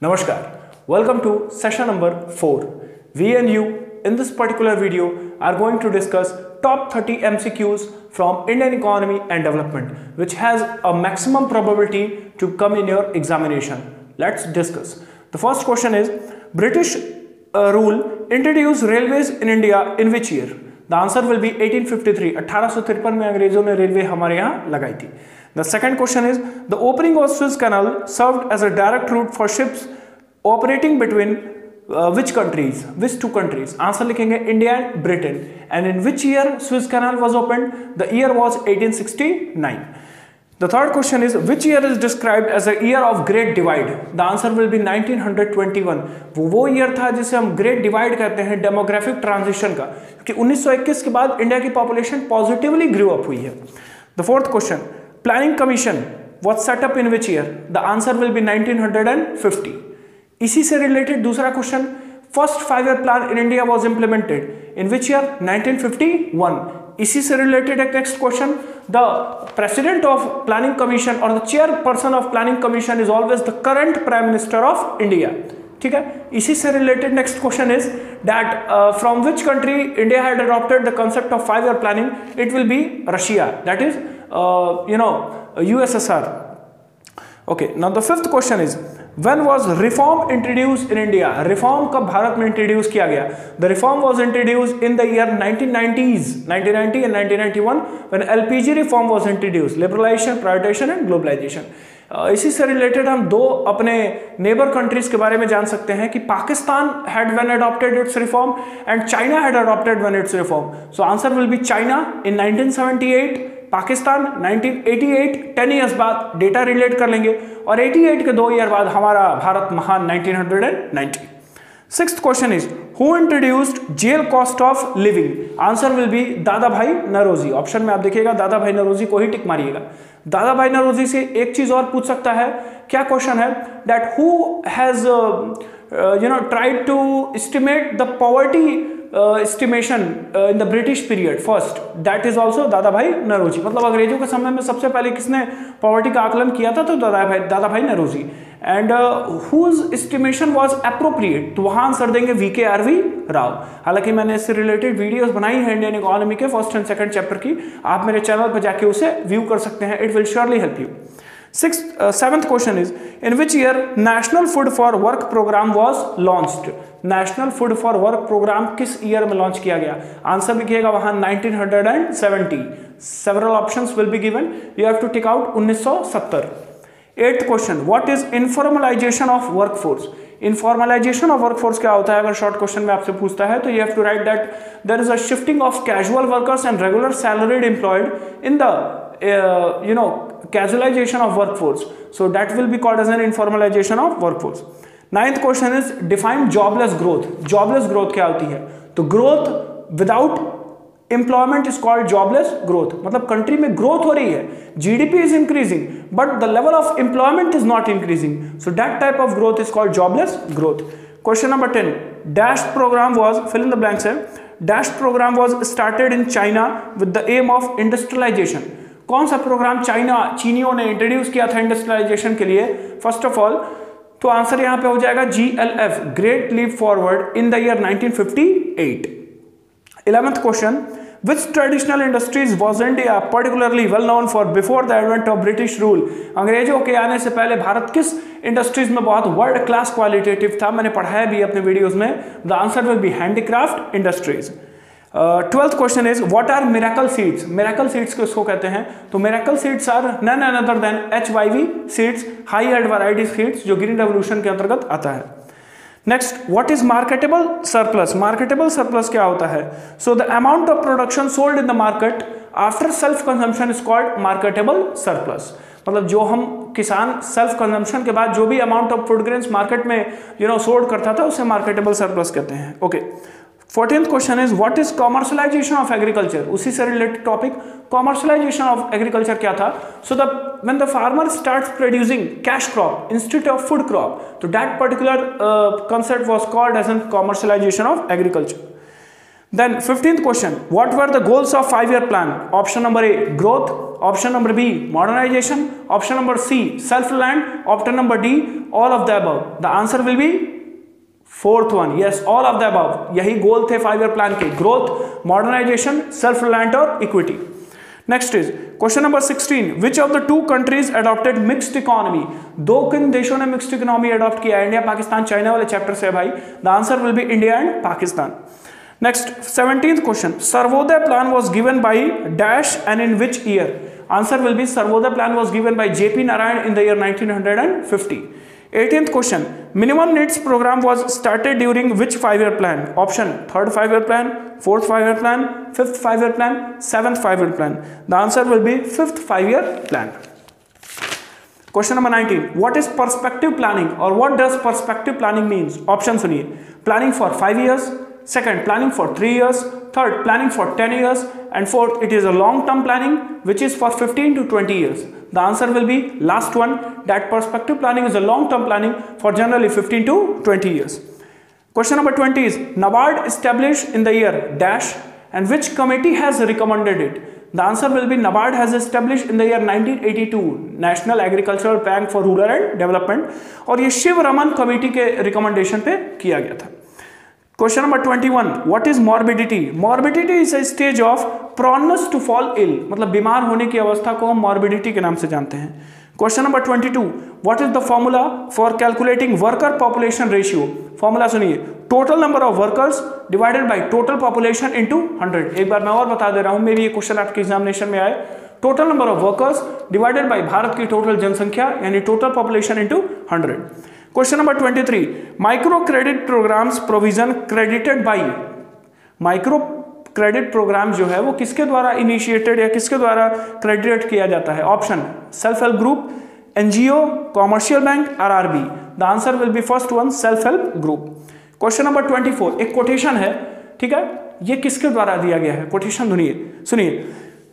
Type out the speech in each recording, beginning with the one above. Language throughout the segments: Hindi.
Namaskar. Welcome to session number 4. We and you in this particular video are going to discuss top 30 MCQs from Indian economy and development which has a maximum probability to come in your examination. Let's discuss. The first question is British uh, rule introduced railways in India in which year? The answer will be 1853. 1853 में अंग्रेज़ों ने रेलवे हमारे यहाँ लगाई थी The second question is the opening of Suez Canal served as a direct route for ships operating between uh, which countries? Which two countries? Answer लिखेंगे India and Britain. And in which year Suez Canal was opened? The year was 1869. The third question is which year is described as a year of great divide? The answer will be 1921. वो वो ईयर था जिसे हम ग्रेट डिवाइड कहते हैं डेमोग्राफिक ट्रांजिशन का क्योंकि 1921 के बाद इंडिया की पॉपुलेशन पॉजिटिवली ग्रो अप हुई है the fourth question planning commission what set up in which year the answer will be 1950 इसी से रिलेटेड दूसरा question first five year plan in India was implemented in which year 1951 इसी से रिलेटेड एक next question the president of planning commission और the chairperson of planning commission is always the current prime minister of India ठीक है इसी से related next question is that from which country India had adopted the concept of five year planning it will be Russia that is you know USSR. Okay, now the fifth question is when was reform introduced in India? Reform कब भारत में introduce किया गया? The reform was introduced in the year 1990s, 1990 and 1991 when LPG reform was introduced, liberalization, privatization and globalization. इसी से रिलेटेड हम दो अपने नेबर कंट्रीज़ के बारे में जान सकते हैं कि Pakistan had when adopted its reform and China had adopted when its reform so answer will be China in 1978 Pakistan 1988 10 years बाद डेटा रिलेट कर लेंगे। और 88 के दो ईयर बाद हमारा भारत महान 1990 six question is who introduced jail cost of living answer will be Dadabhai Naoroji. Option में आप देखिएगा दादा भाई नरोजी को ही टिक मारिएगा। दादा भाई नरोजी से एक चीज़ और पूछ सकता है, क्या क्वेश्चन है? That who has you know tried to estimate the poverty estimation in the British period first that is also Dadabhai Naoroji मतलब अंग्रेज़ों के समय में सबसे पहले किसने पॉवर्टी का आकलन किया था तो Dadabhai Dadabhai Naoroji and whose estimation was appropriate तो वहाँ आंसर देंगे V K R V Rao हालाँकि मैंने इससे रिलेटेड वीडियोस बनाई है इंडियन इकोनॉमी के फ़र्स्ट एंड सेकंड चैप्टर की. आप मेरे चैनल पर जाके उसे व्यू कर सकते हैं. It will surely help you six seventh question is in which year national food for work programme was launched national food for work programme किस ईयर में लॉन्च किया गया? आंसर लिखिएगा वहाँ 1970 several options will be given you have to take out 1970 eighth question what is informalization of workforce informalization of workforce क्या होता है? अगर शॉर्ट क्वेश्चन में आपसे पूछता है तो you have to write that there is a shifting of casual workers and regular salaried employed in the you know casualization of workforce. So, that will be called as an informalization of workforce. Ninth question is define jobless growth jobless growth क्या होती है तो growth without employment is called jobless growth मतलब कंट्री में ग्रोथ हो रही है GDP is increasing but the level of employment is not increasing so that type of growth is called jobless growth question number ten dash programme was fill in the blanks है dash programme was started in China with the aim of industrialization कौन सा प्रोग्राम चाइना, चीनियों ने इंट्रोड्यूस किया था इंडस्ट्रियलाइजेशन के लिए? फ़र्स्ट ऑफ़ ऑल तो आंसर यहाँ पे हो जाएगा G L F great leap forward in the year 1958 eleventh question which traditional industries was India particularly well known for before the advent of British rule? अंग्रेज़ों के आने से पहले भारत किस इंडस्ट्रीज़ में बहुत वर्ल्ड क्लास क्वालिटेटिव था? मैंने पढ़ाया भी अपने वीडियोस में। The answer will be handicraft industries twelfth question is what are miracle seeds miracle seeds किसको कहते हैं? तो miracle seeds are none another than H Y V seeds high yield variety seeds जो ग्रीन रेवोल्यूशन के अंतर्गत आता है। Next what is marketable surplus marketable surplus क्या होता है? So the amount of production sold in the market after self consumption is called marketable surplus मतलब जो हम किसान सेल्फ कंजम्पशन के बाद जो भी amount of food grains market में यू नो सोल्ड करता था, उसे मार्केटेबल सरप्लस कहते हैं। Okay okay. Fourteen question is what is commercialisation of agriculture उसी से related topic commercialisation of agriculture क्या था so the when the farmer start producing cash crop institute of food crop तो that particular concept was called as an commercialisation of agriculture Then 15th question, what were the goals of five-year plan? Option number A, growth. Option number B, modernization. Option number C, self-reliant. Option number D, all of the above. The answer will be fourth one. Yes, all of the above. यही गोल थे फाइव ईयर प्लान के ग्रोथ मॉडर्नाइजेशन सेल्फ रिलायंट और equity next is question number 16 which of the two countries adopted mixed economy दो किन देशों ने मिक्स्ड इकोनॉमी अडॉप्ट किया इंडिया पाकिस्तान चाइना वाले चैप्टर से भाई the answer will be India and Pakistan Next, 17th question. Sarvodaya plan was given by dash and in which year? Answer will be Sarvodaya plan was given by JP Narayan in the year 1950. 18th question. Minimum needs program was started during which five-year plan? Option third five-year plan, fourth five-year plan, fifth five-year plan, seventh five-year plan. The answer will be fifth five-year plan. Question number 19. What is perspective planning or what does perspective planning means? Option suniye. Planning for 5 years, second planning for 3 years, third planning for 10 years and fourth it is a long term planning which is for 15 to 20 years. The answer will be last one that perspective planning is a long term planning for generally 15 to 20 years. Question number 20 is NABARD established in the year dash and which committee has recommended it? The answer will be NABARD has established in the year 1982 National Agricultural Bank for Rural and Development और ये शिव रमन कमेटी के रिकमेंडेशन पे किया गया था question number 21 what is morbidity morbidity is a stage of proneness to fall ill मतलब बीमार होने की अवस्था को हम मॉर्बिडिटी के नाम से जानते हैं। Question number 22 what is the formula for calculating worker population ratio formula सुनिए. Total number of workers divided by total population into 100 एक बार मैं और बता दे रहा हूँ मे भी ये क्वेश्चन आपके एग्जामिनेशन में आए। Total number of workers divided by Bharat की टोटल जनसंख्या, यानी total population into 100 question number 23 micro credit programmes provision credited by micro credit programme जो है वो किसके द्वारा इनिशिएटेड या किसके द्वारा क्रेडिट किया जाता है? Option self help group NGO commercial bank RRB the answer will be first one self help group question number 24 एक कोटेशन है, ठीक है? ये किसके द्वारा दिया गया है? कोटेशन सुनिए। सुनिए।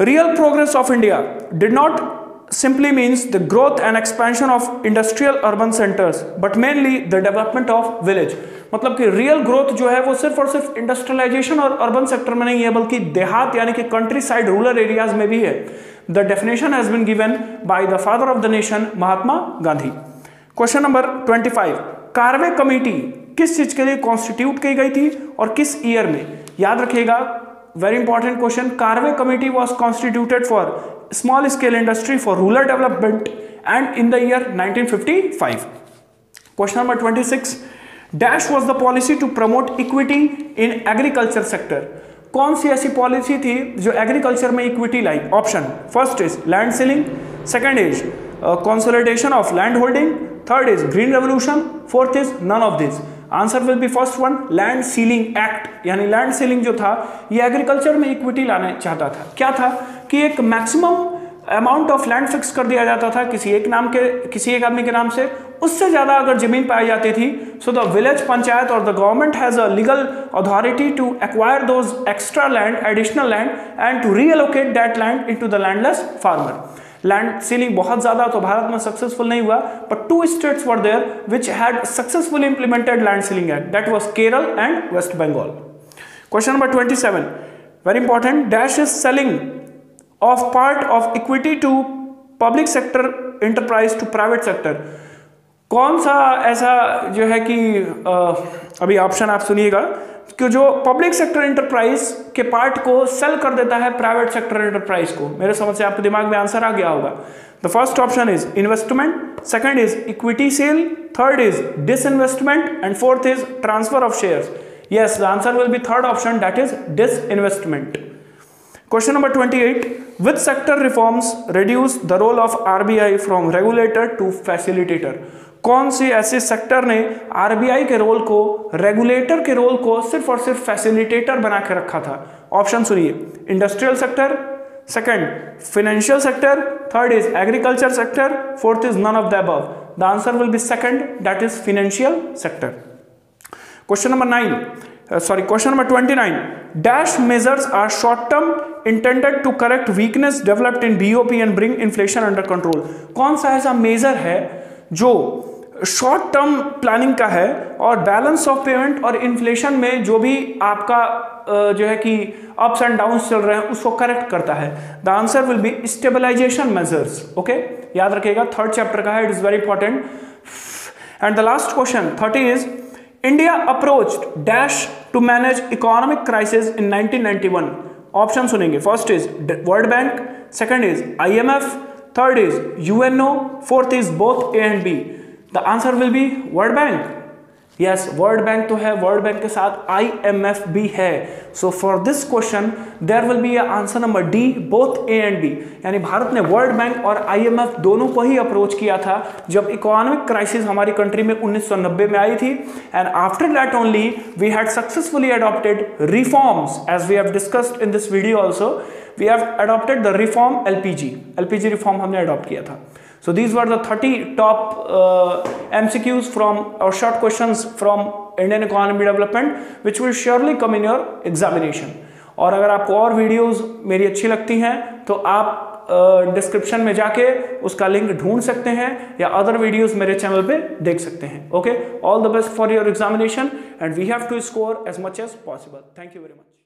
Real progress of India did not simply means the growth and expansion of industrial urban centers, but mainly the development of village. मतलब कि रियल ग्रोथ जो है वो सिर्फ़ और सिर्फ़ इंडस्ट्रियलाइजेशन और अर्बन सेक्टर में नहीं है, बल्कि देहात यानी कि कंट्री साइड रूरल एरियाज़ में भी है। The definition has been given by the father of the nation Mahatma Gandhi question number 25 Karve committee किस चीज़ के लिए कॉन्स्टिट्यूट की गई थी और किस ईयर में? याद रखिएगा very important question Karve committee was constituted for small scale industry for rural development and in the year 1955 question number 26 dash was the policy to promote equity in agriculture sector कौन सी ऐसी पॉलिसी थी जो एग्रीकल्चर में equity lie? Option first is land ceiling second is consolidation of land holding third is green revolution fourth is none of this answer will be first one land ceiling act यानी लैंड सीलिंग जो था, ये एग्रीकल्चर में इक्विटी लाना चाहता था। क्या था? कि एक maximum amount of land fix कर दिया जाता था किसी एक नाम के, किसी एक आदमी के नाम से। उससे ज़्यादा अगर ज़मीन पाई जाती थी सो द विलेज पंचायत और the government has a legal authority to acquire those extra land additional land and to reallocate that land into the landless farmer land ceiling बहुत ज़्यादा तो भारत में सक्सेसफुल नहीं हुआ but two states were there which had successfully implemented land ceiling act that was Kerala and West Bengal question number 27 very important dash is selling of part of equity to public sector enterprise to private sector कौन सा ऐसा जो है कि आ, अभी ऑप्शन आप सुनिएगा। कि जो पब्लिक सेक्टर इंटरप्राइज के पार्ट को सेल कर देता है प्राइवेट सेक्टर इंटरप्राइज को। मेरे समझ से आपके दिमाग में आंसर आ गया होगा। The first option is investment second is equity sale third is disinvestment and fourth is transfer of shares yes, the answer will be third option, that is disinvestment. Question number 28 which sector reforms reduce the role of rbi from regulator to facilitator? कौन से ऐसे सेक्टर ने आरबीआई के रोल को रेगुलेटर के रोल को सिर्फ़ और सिर्फ़ फैसिलिटेटर बना के रखा था? ऑप्शन सुनिए। Industrial sector second financial sector third is agriculture sector fourth is none of the above the answer will be second that is financial sector question number nine sorry, question number 29 dash measures are short term intended to correct weakness developed in bop and bring inflation under control कौन सा ऐसा मेजर है जो शॉर्ट टर्म प्लानिंग का है और बैलेंस ऑफ़ पेमेंट और इन्फ्लेशन में जो भी आपका जो है कि अप्स एंड डाउन चल रहे हैं, उसको करेक्ट करता है। The answer will be stabilization measures okay याद रखिएगा थर्ड चैप्टर का है it is very important and the last question thirty is India approach dash to manage economic crisis in 1991 option सुनेंगे first is World Bank second is IMF third is UNO fourth is both A and B the answer will be World Bank yes World Bank तो है वर्ल्ड बैंक के साथ आईएमएफ भी है. So for this question there will be answer number D both A and B यानी भारत ने वर्ल्ड बैंक और आईएमएफ दोनों को ही अप्रोच किया था जब इकोनॉमिक क्राइसिस हमारी कंट्री में 1990 में आई थी. And after that only we had successfully adopted reforms as we have discussed in this video also we have adopted the reform LPG LPG reform हमने अडॉप्ट किया था. So these were the 30 top uh, MCQs from or short questions from Indian economy development which will surely come in your examination. और अगर आपको और वीडियोस मेरी अच्छी लगती हैं तो आप डिस्क्रिप्शन uh, में जाके उसका लिंक ढूंढ सकते हैं या अदर वीडियोस मेरे चैनल पे देख सकते हैं. Okay all the best for your examination and we have to score as much as possible thank you very much